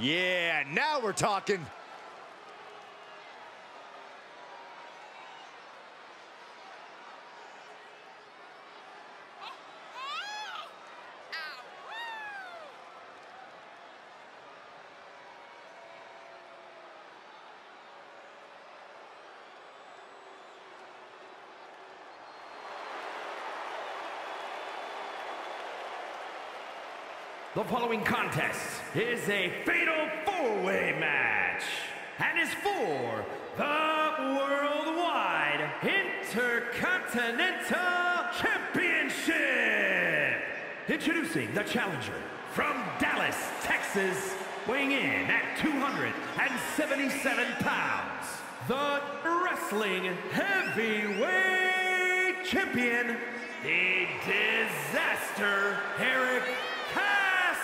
Yeah, now we're talking. The following contest is a fatal four-way match and is for the Worldwide Intercontinental Championship. Introducing the challenger from Dallas, Texas, weighing in at 277 pounds, the Wrestling Heavyweight Champion, the Disaster Eric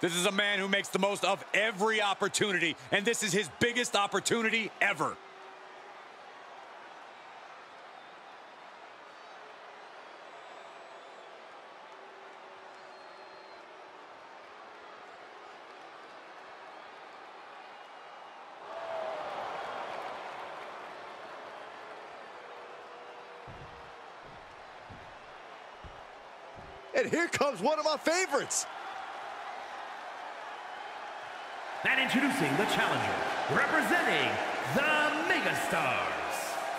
This is a man who makes the most of every opportunity, and this is his biggest opportunity ever. And here comes one of my favorites. And introducing the challenger, representing the Megastars,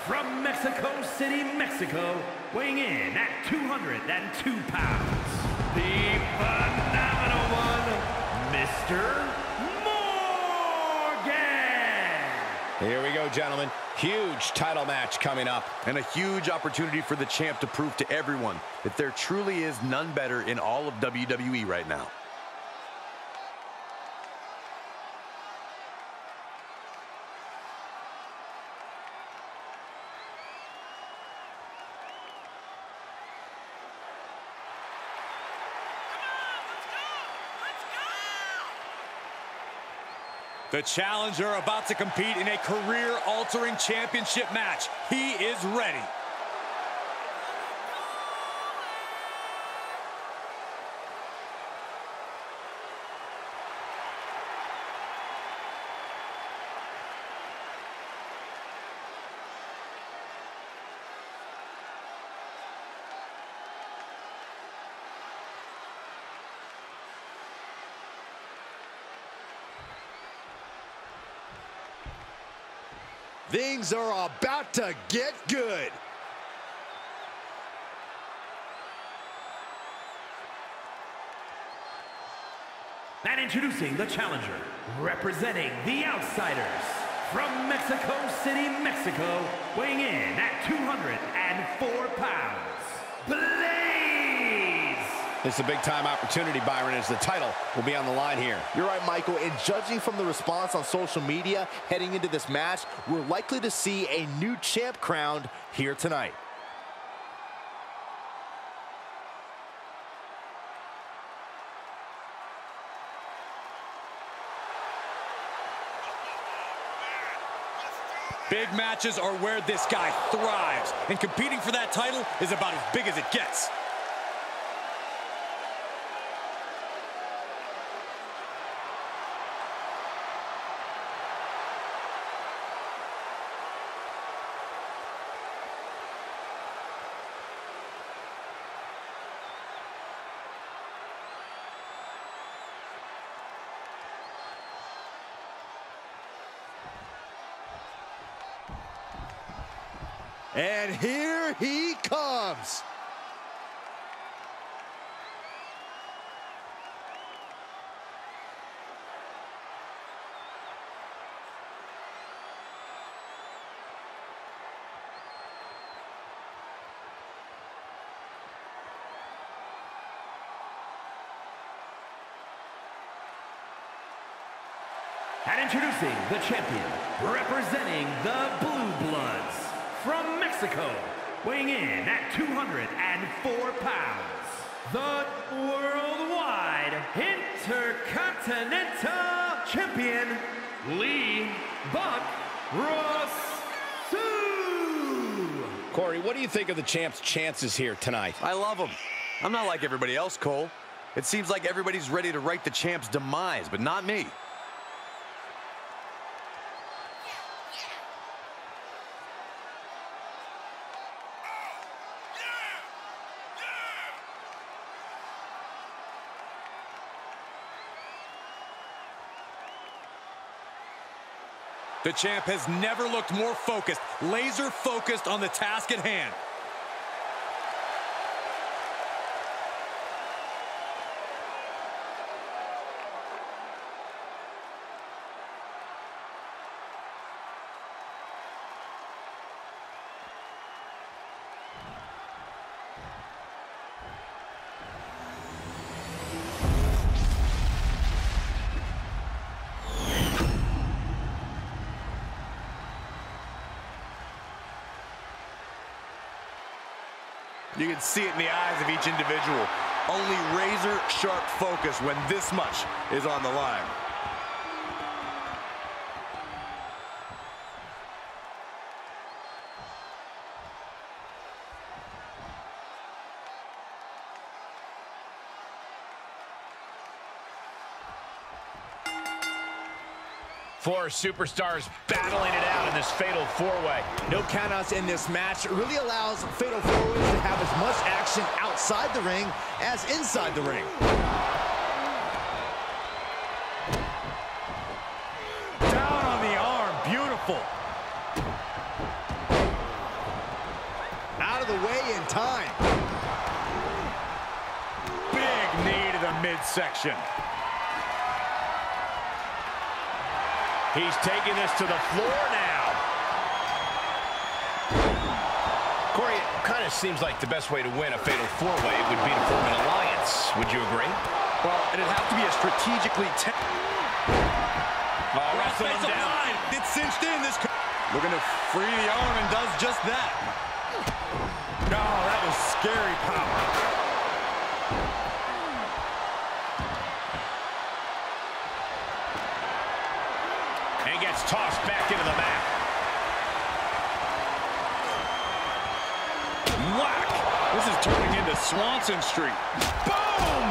from Mexico City, Mexico, weighing in at 202 pounds, the phenomenal one, Mr. Morgan! Here we go, gentlemen. Huge title match coming up. And a huge opportunity for the champ to prove to everyone that there truly is none better in all of WWE right now. The challenger about to compete in a career-altering championship match. He is ready. Things are about to get good. And introducing the challenger, representing the Outsiders, from Mexico City, Mexico, weighing in at 204 pounds! This is a big time opportunity, Byron, as the title will be on the line here. You're right, Michael. And judging from the response on social media heading into this match, we're likely to see a new champ crowned here tonight. Big matches are where this guy thrives, and competing for that title is about as big as it gets. And here he comes. And introducing the champion, representing the Blue Bloods, from Mexico, weighing in at 204 pounds, the Worldwide Intercontinental Champion, Lee Buck Ross. Corey, what do you think of the champ's chances here tonight? I love him. I'm not like everybody else, Cole. It seems like everybody's ready to write the champ's demise, but not me. The champ has never looked more focused, laser focused on the task at hand. You can see it in the eyes of each individual. Only razor sharp focus when this much is on the line. Four superstars battling it out in this fatal four-way. No countouts in this match really allows Fatal 4-Ways to have as much action outside the ring as inside the ring. Down on the arm, beautiful. Out of the way in time. Big knee to the midsection. He's taking this to the floor now. Corey, it kind of seems like the best way to win a fatal four-way would be to form an alliance. Would you agree? Well, it'd have to be a strategically... Oh, wrestling him down. line. It's cinched in. This looking to free the arm and does just that. No, that was scary power. And gets tossed back into the mat. Whack! This is turning into Swanson Street. Boom!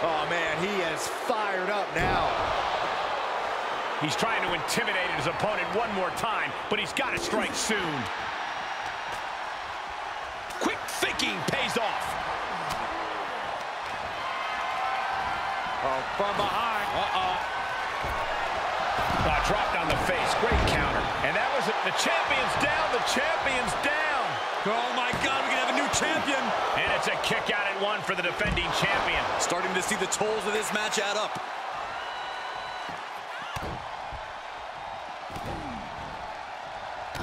Oh, man, he is fired up now. He's trying to intimidate his opponent one more time, but he's got to strike soon. Quick thinking pays off. Oh, from behind. Uh-oh. Uh, dropped on the face. Great counter. And that was it. The champion's down. The champion's down. Oh, my God, we can have a new champion. And it's a kick out at one for the defending champion. Starting to see the tolls of this match add up.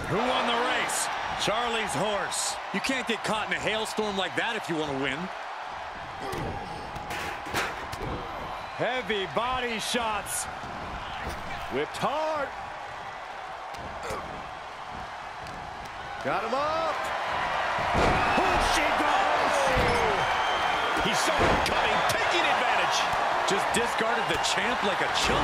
Who won the race? Charlie's horse. You can't get caught in a hailstorm like that if you want to win. Heavy body shots. Whipped hard. Got him up. She goes. He saw it coming, taking advantage. Just discarded the champ like a chump.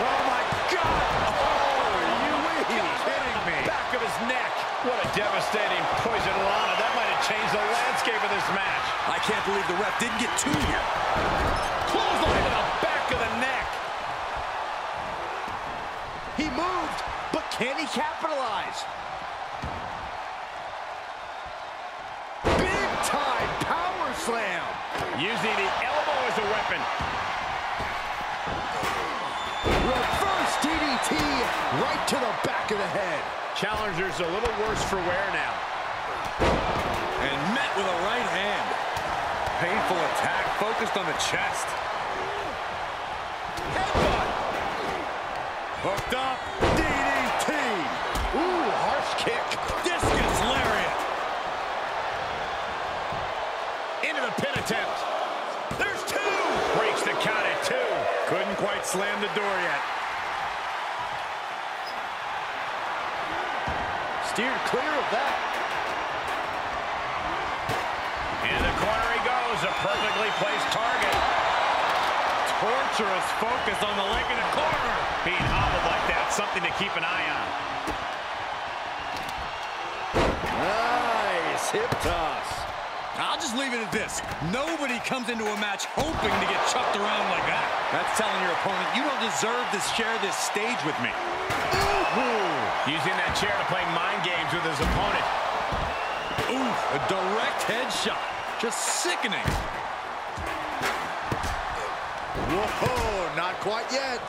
Oh, my God. Oh, are you kidding me? Back of his neck. What a devastating poison rana. That might have changed the landscape of this match. I can't believe the ref didn't get two here. Clothesline to the back of the neck. He moved, but can he capitalize? Slam. Using the elbow as a weapon. Reverse DDT right to the back of the head. Challenger's a little worse for wear now. And met with a right hand. Painful attack focused on the chest. Headbutt. Hooked up. DDT. Ooh, harsh kick. Into the pin attempt. There's two. slam the door yet. Steered clear of that. In the corner he goes, a perfectly placed target. Torturous focus on the leg in the corner. Being hobbled like that, something to keep an eye on. Nice hip toss. I'll just leave it at this. Nobody comes into a match hoping to get chucked around like that. That's telling your opponent you don't deserve to share this stage with me. Using that chair to play mind games with his opponent. Ooh, a direct headshot. Just sickening. Whoa, not quite yet.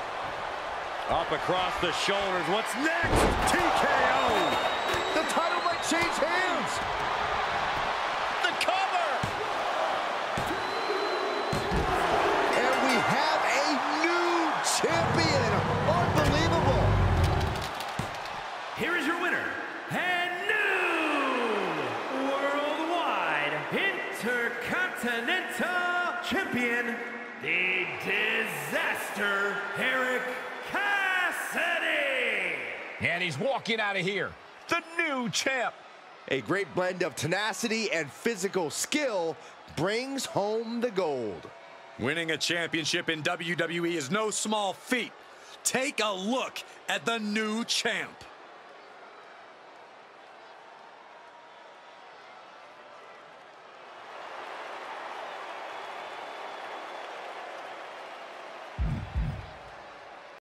Up across the shoulders. What's next? TKO. The title might change hands. Walking out of here. The new champ. A great blend of tenacity and physical skill brings home the gold. Winning a championship in WWE is no small feat. Take a look at the new champ.